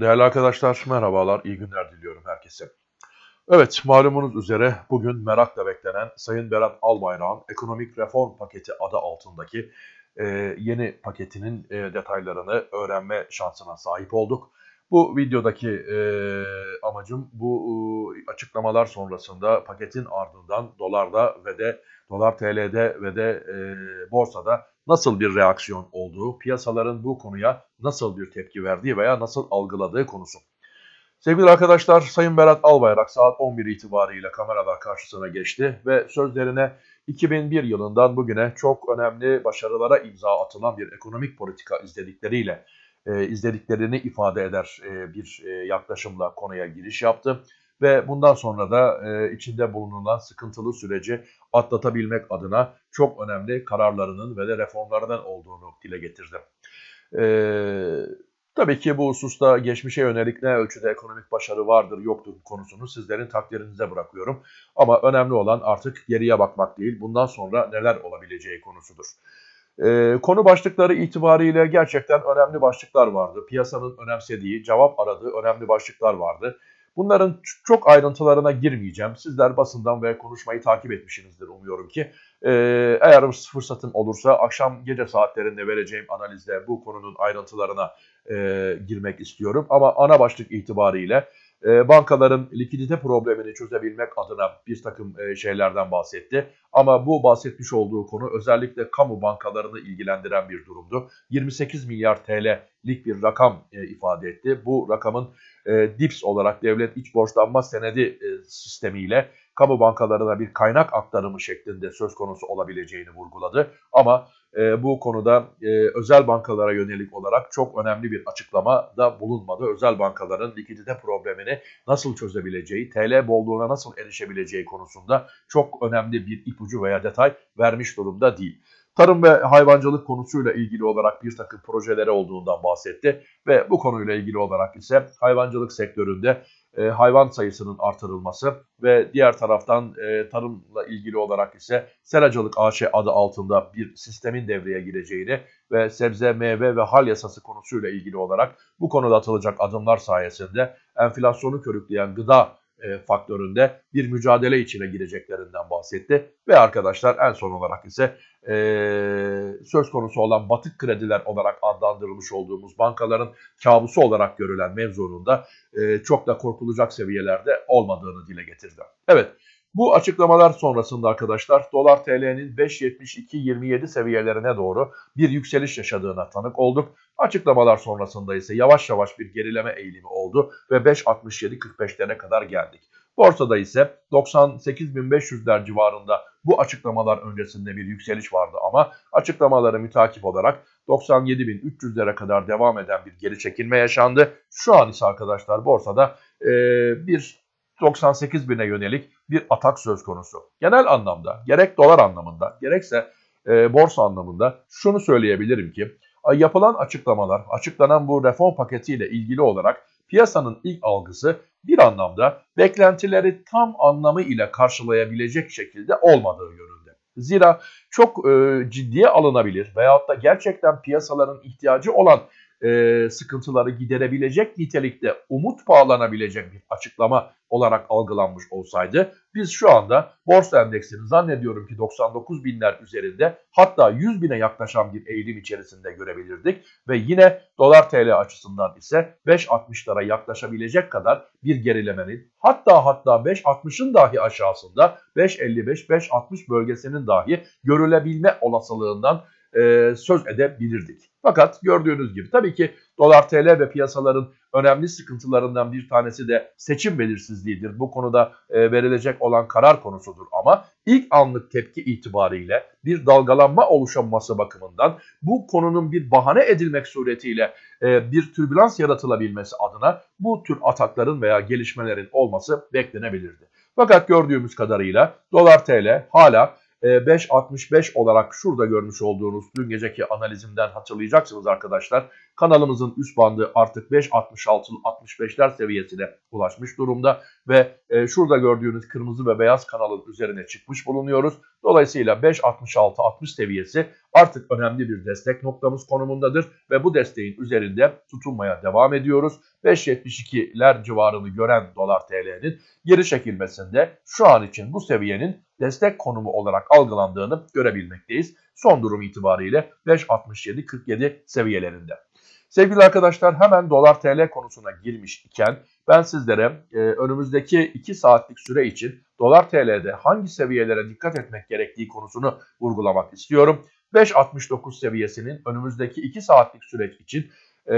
Değerli arkadaşlar merhabalar, iyi günler diliyorum herkese. Evet, malumunuz üzere bugün merakla beklenen Sayın Berat Albayrak'ın ekonomik reform paketi adı altındaki e, yeni paketinin e, detaylarını öğrenme şansına sahip olduk. Bu videodaki e, amacım bu e, açıklamalar sonrasında paketin ardından dolarda ve de dolar TL'de ve de e, borsada nasıl bir reaksiyon olduğu, piyasaların bu konuya nasıl bir tepki verdiği veya nasıl algıladığı konusu. Sevgili arkadaşlar, Sayın Berat Albayrak saat 11 itibariyle kameralar karşısına geçti ve sözlerine 2001 yılından bugüne çok önemli başarılara imza atılan bir ekonomik politika izledikleriyle e, izlediklerini ifade eder e, bir e, yaklaşımla konuya giriş yaptı ve bundan sonra da e, içinde bulunulan sıkıntılı süreci atlatabilmek adına çok önemli kararlarının ve de reformlarının olduğunu dile getirdi. E, tabii ki bu hususta geçmişe yönelik ne ölçüde ekonomik başarı vardır yoktur konusunu sizlerin takdirinize bırakıyorum. Ama önemli olan artık geriye bakmak değil, bundan sonra neler olabileceği konusudur. E, konu başlıkları itibariyle gerçekten önemli başlıklar vardı. Piyasanın önemsediği, cevap aradığı önemli başlıklar vardı. Bunların çok ayrıntılarına girmeyeceğim. Sizler basından ve konuşmayı takip etmişsinizdir umuyorum ki. Ee, eğer fırsatım olursa akşam gece saatlerinde vereceğim analizde bu konunun ayrıntılarına e, girmek istiyorum. Ama ana başlık itibariyle e, bankaların likidite problemini çözebilmek adına bir takım e, şeylerden bahsetti. Ama bu bahsetmiş olduğu konu özellikle kamu bankalarını ilgilendiren bir durumdu. 28 milyar TL'lik bir rakam e, ifade etti. Bu rakamın e, DIPS olarak devlet iç borçlanma senedi e, sistemiyle kamu bankalarına bir kaynak aktarımı şeklinde söz konusu olabileceğini vurguladı. Ama e, bu konuda e, özel bankalara yönelik olarak çok önemli bir açıklama da bulunmadı. Özel bankaların likidite problemini nasıl çözebileceği, TL bolluğuna nasıl erişebileceği konusunda çok önemli bir ipucu veya detay vermiş durumda değil. Tarım ve hayvancılık konusuyla ilgili olarak bir takım projeleri olduğundan bahsetti. Ve bu konuyla ilgili olarak ise hayvancılık sektöründe e, hayvan sayısının artırılması ve diğer taraftan e, tarımla ilgili olarak ise seracılık AŞ adı altında bir sistemin devreye gireceğini ve sebze, meyve ve hal yasası konusuyla ilgili olarak bu konuda atılacak adımlar sayesinde enflasyonu körükleyen gıda e, faktöründe bir mücadele içine gireceklerinden bahsetti. Ve arkadaşlar en son olarak ise e, söz konusu olan batık krediler olarak adlandırılmış olduğumuz bankaların kabusu olarak görülen mevzunun da e, çok da korkulacak seviyelerde olmadığını dile getirdi. Evet bu açıklamalar sonrasında arkadaşlar dolar TL'nin 5.72-27 seviyelerine doğru bir yükseliş yaşadığına tanık olduk. Açıklamalar sonrasında ise yavaş yavaş bir gerileme eğilimi oldu ve 5.67-45'lere kadar geldik. Borsada ise 98.500'ler civarında bu açıklamalar öncesinde bir yükseliş vardı ama açıklamaları mütakip olarak 97.300'lere kadar devam eden bir geri çekilme yaşandı. Şu an ise arkadaşlar borsada e, bir 98 bine yönelik bir atak söz konusu. Genel anlamda gerek dolar anlamında gerekse e, borsa anlamında şunu söyleyebilirim ki yapılan açıklamalar, açıklanan bu reform paketiyle ilgili olarak piyasanın ilk algısı bir anlamda beklentileri tam anlamı ile karşılayabilecek şekilde olmadığı yönünde. Zira çok e, ciddiye alınabilir veyahut da gerçekten piyasaların ihtiyacı olan e, sıkıntıları giderebilecek nitelikte umut bağlanabilecek bir açıklama olarak algılanmış olsaydı biz şu anda borsa endeksini zannediyorum ki 99 binler üzerinde hatta 100 bine yaklaşan bir eğilim içerisinde görebilirdik ve yine dolar TL açısından ise 5.60'lara yaklaşabilecek kadar bir gerilemenin hatta hatta 5.60'ın dahi aşağısında 5.55-5.60 bölgesinin dahi görülebilme olasılığından e, söz edebilirdik. Fakat gördüğünüz gibi tabii ki dolar TL ve piyasaların önemli sıkıntılarından bir tanesi de seçim belirsizliğidir. Bu konuda e, verilecek olan karar konusudur ama ilk anlık tepki itibariyle bir dalgalanma oluşaması bakımından bu konunun bir bahane edilmek suretiyle e, bir türbülans yaratılabilmesi adına bu tür atakların veya gelişmelerin olması beklenebilirdi. Fakat gördüğümüz kadarıyla dolar TL hala 5.65 ee, olarak şurada görmüş olduğunuz dün geceki analizimden hatırlayacaksınız arkadaşlar. Kanalımızın üst bandı artık 5.66-65'ler seviyesine ulaşmış durumda ve e, şurada gördüğünüz kırmızı ve beyaz kanalın üzerine çıkmış bulunuyoruz. Dolayısıyla 5.66-60 seviyesi artık önemli bir destek noktamız konumundadır ve bu desteğin üzerinde tutunmaya devam ediyoruz. 5.72'ler civarını gören dolar TL'nin geri çekilmesinde şu an için bu seviyenin destek konumu olarak algılandığını görebilmekteyiz. Son durum itibariyle 5.67-47 seviyelerinde. Sevgili arkadaşlar hemen dolar TL konusuna girmiş iken ben sizlere e, önümüzdeki 2 saatlik süre için dolar TL'de hangi seviyelere dikkat etmek gerektiği konusunu vurgulamak istiyorum. 5.69 seviyesinin önümüzdeki 2 saatlik süreç için e,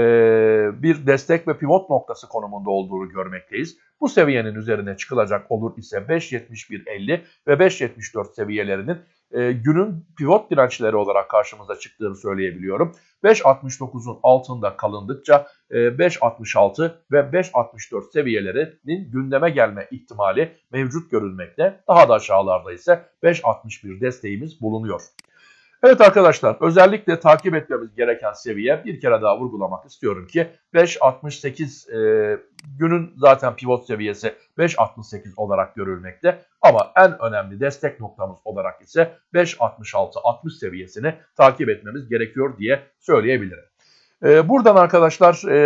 bir destek ve pivot noktası konumunda olduğunu görmekteyiz. Bu seviyenin üzerine çıkılacak olur ise 5.71.50 ve 5.74 seviyelerinin e, günün pivot dirençleri olarak karşımıza çıktığını söyleyebiliyorum. 5.69'un altında kalındıkça e, 5.66 ve 5.64 seviyelerinin gündeme gelme ihtimali mevcut görülmekte. Daha da aşağılarda ise 5.61 desteğimiz bulunuyor. Evet arkadaşlar özellikle takip etmemiz gereken seviye bir kere daha vurgulamak istiyorum ki 5.68 e, günün zaten pivot seviyesi 5.68 olarak görülmekte ama en önemli destek noktamız olarak ise 5.66-60 seviyesini takip etmemiz gerekiyor diye söyleyebilirim. E, buradan arkadaşlar e,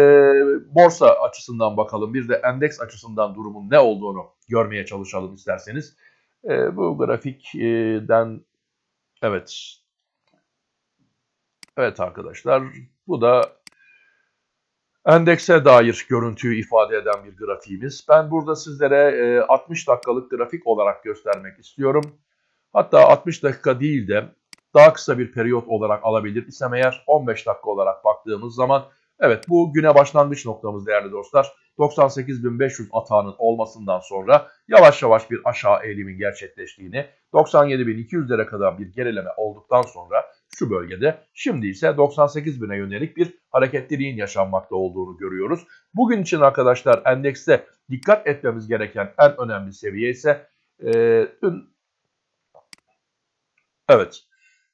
borsa açısından bakalım bir de endeks açısından durumun ne olduğunu görmeye çalışalım isterseniz. E, bu grafikten evet Evet arkadaşlar bu da endekse dair görüntüyü ifade eden bir grafiğimiz. Ben burada sizlere 60 dakikalık grafik olarak göstermek istiyorum. Hatta 60 dakika değil de daha kısa bir periyot olarak alabilir isem eğer 15 dakika olarak baktığımız zaman evet bu güne başlangıç noktamız değerli dostlar. 98.500 atağının olmasından sonra yavaş yavaş bir aşağı eğilimin gerçekleştiğini, 97.200'lere kadar bir gerileme olduktan sonra şu bölgede. Şimdi ise 98 bine yönelik bir hareketliliğin yaşanmakta olduğunu görüyoruz. Bugün için arkadaşlar endekste dikkat etmemiz gereken en önemli seviye ise e, dün evet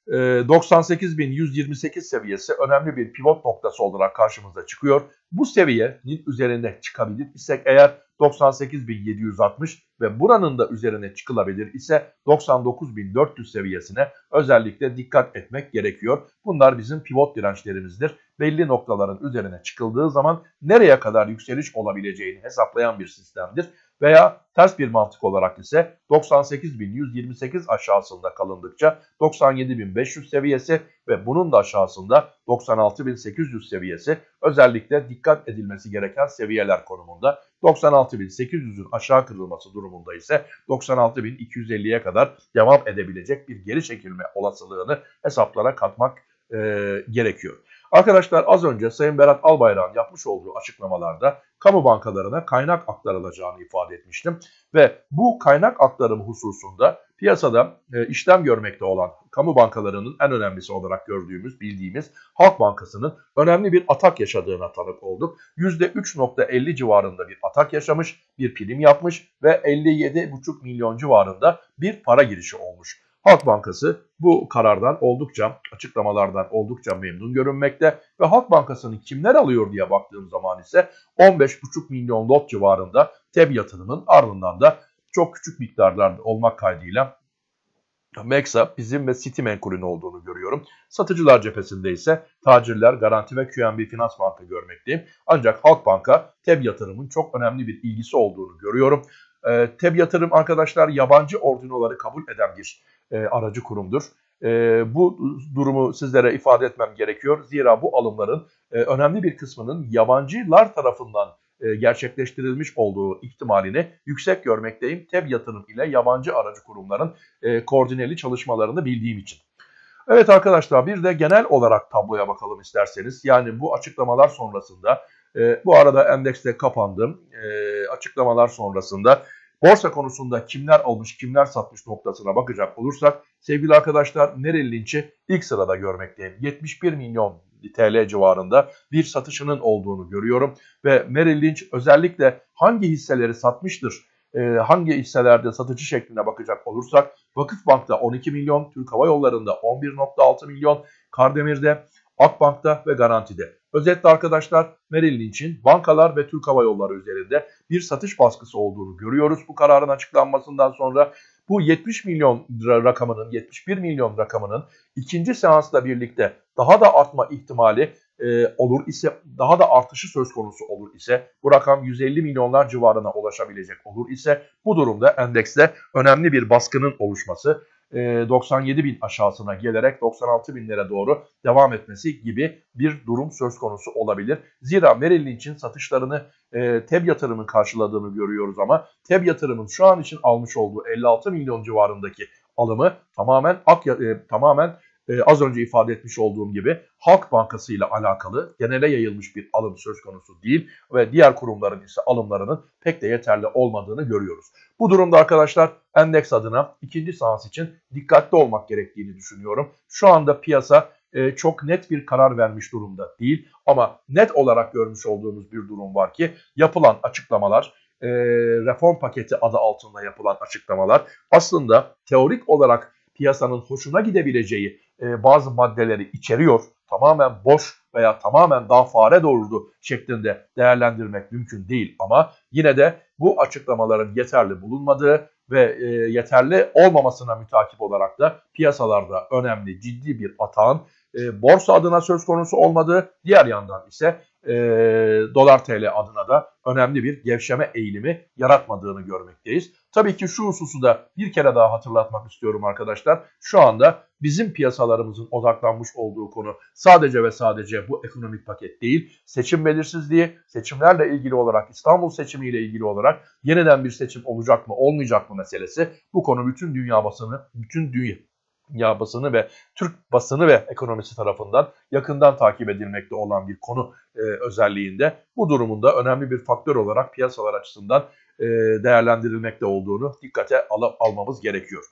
98.128 seviyesi önemli bir pivot noktası olarak karşımıza çıkıyor. Bu seviyenin üzerine çıkabilir isek eğer 98.760 ve buranın da üzerine çıkılabilir ise 99.400 seviyesine özellikle dikkat etmek gerekiyor. Bunlar bizim pivot dirençlerimizdir. Belli noktaların üzerine çıkıldığı zaman nereye kadar yükseliş olabileceğini hesaplayan bir sistemdir veya ters bir mantık olarak ise 98.128 aşağısında kalındıkça 97.500 seviyesi ve bunun da aşağısında 96.800 seviyesi özellikle dikkat edilmesi gereken seviyeler konumunda. 96.800'ün aşağı kırılması durumunda ise 96.250'ye kadar devam edebilecek bir geri çekilme olasılığını hesaplara katmak e, gerekiyor. Arkadaşlar az önce Sayın Berat Albayrak'ın yapmış olduğu açıklamalarda kamu bankalarına kaynak aktarılacağını ifade etmiştim. Ve bu kaynak aktarımı hususunda piyasada e, işlem görmekte olan kamu bankalarının en önemlisi olarak gördüğümüz, bildiğimiz Halk Bankası'nın önemli bir atak yaşadığına tanık olduk. %3.50 civarında bir atak yaşamış, bir prim yapmış ve 57,5 milyon civarında bir para girişi olmuş. Halk Bankası bu karardan oldukça, açıklamalardan oldukça memnun görünmekte ve Halk Bankası'nı kimler alıyor diye baktığım zaman ise 15,5 milyon lot civarında TEB yatırımın ardından da çok küçük miktarlarda olmak kaydıyla Meksa, bizim ve Citimenkul'ün olduğunu görüyorum. Satıcılar cephesinde ise tacirler, Garanti ve QNB Finans Banka görmekteyim. Ancak Halkbank'a TEB yatırımın çok önemli bir ilgisi olduğunu görüyorum. E, TEB yatırım arkadaşlar yabancı ordinoları kabul eden bir e, aracı kurumdur. E, bu durumu sizlere ifade etmem gerekiyor. Zira bu alımların e, önemli bir kısmının yabancılar tarafından e, gerçekleştirilmiş olduğu ihtimalini yüksek görmekteyim. TEB yatırım ile yabancı aracı kurumların e, koordineli çalışmalarını bildiğim için. Evet arkadaşlar bir de genel olarak tabloya bakalım isterseniz. Yani bu açıklamalar sonrasında e, bu arada endekste kapandım. E, açıklamalar sonrasında borsa konusunda kimler almış kimler satmış noktasına bakacak olursak sevgili arkadaşlar Merrill Lynch'i ilk sırada görmekteyim. 71 milyon TL civarında bir satışının olduğunu görüyorum. Ve Merrill Lynch özellikle hangi hisseleri satmıştır, e, hangi hisselerde satıcı şekline bakacak olursak Vakıfbank'ta 12 milyon, Türk Hava Yolları'nda 11.6 milyon, Kardemir'de, Akbank'ta ve Garanti'de. Özetle arkadaşlar Merrill Lynch'in bankalar ve Türk Hava Yolları üzerinde bir satış baskısı olduğunu görüyoruz bu kararın açıklanmasından sonra. bu 70 milyon rakamının 71 milyon rakamının ikinci seansla birlikte daha da artma ihtimali e, olur ise daha da artışı söz konusu olur ise bu rakam 150 milyonlar civarına ulaşabilecek olur ise bu durumda endekste önemli bir baskının oluşması 97 bin aşağısına gelerek 96 binlere doğru devam etmesi gibi bir durum söz konusu olabilir. Zira Merrill Lynch'in satışlarını e, TEB yatırımın karşıladığını görüyoruz ama TEB yatırımın şu an için almış olduğu 56 milyon civarındaki alımı tamamen ak, e, tamamen e, az önce ifade etmiş olduğum gibi Halk Bankası ile alakalı genele yayılmış bir alım söz konusu değil ve diğer kurumların ise alımlarının pek de yeterli olmadığını görüyoruz. Bu durumda arkadaşlar endeks adına ikinci seans için dikkatli olmak gerektiğini düşünüyorum. Şu anda piyasa e, çok net bir karar vermiş durumda değil ama net olarak görmüş olduğumuz bir durum var ki yapılan açıklamalar e, reform paketi adı altında yapılan açıklamalar aslında teorik olarak piyasanın hoşuna gidebileceği e, bazı maddeleri içeriyor. Tamamen boş veya tamamen daha fare doğurdu şeklinde değerlendirmek mümkün değil ama yine de bu açıklamaların yeterli bulunmadığı ve e, yeterli olmamasına mütakip olarak da piyasalarda önemli ciddi bir atağın e, borsa adına söz konusu olmadığı diğer yandan ise e, dolar TL adına da önemli bir gevşeme eğilimi yaratmadığını görmekteyiz. Tabii ki şu hususu da bir kere daha hatırlatmak istiyorum arkadaşlar. Şu anda bizim piyasalarımızın odaklanmış olduğu konu sadece ve sadece bu ekonomik paket değil. Seçim belirsizliği, seçimlerle ilgili olarak İstanbul seçimiyle ilgili olarak yeniden bir seçim olacak mı olmayacak mı meselesi. Bu konu bütün dünya basını, bütün dünya dünya basını ve Türk basını ve ekonomisi tarafından yakından takip edilmekte olan bir konu e, özelliğinde bu durumunda önemli bir faktör olarak piyasalar açısından e, değerlendirilmekte olduğunu dikkate al almamız gerekiyor.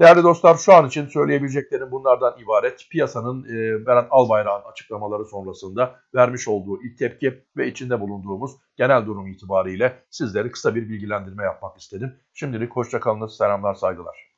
Değerli dostlar şu an için söyleyebileceklerim bunlardan ibaret. Piyasanın e, Berat Albayrak'ın açıklamaları sonrasında vermiş olduğu ilk tepki ve içinde bulunduğumuz genel durum itibariyle sizlere kısa bir bilgilendirme yapmak istedim. Şimdilik hoşçakalınız, selamlar, saygılar.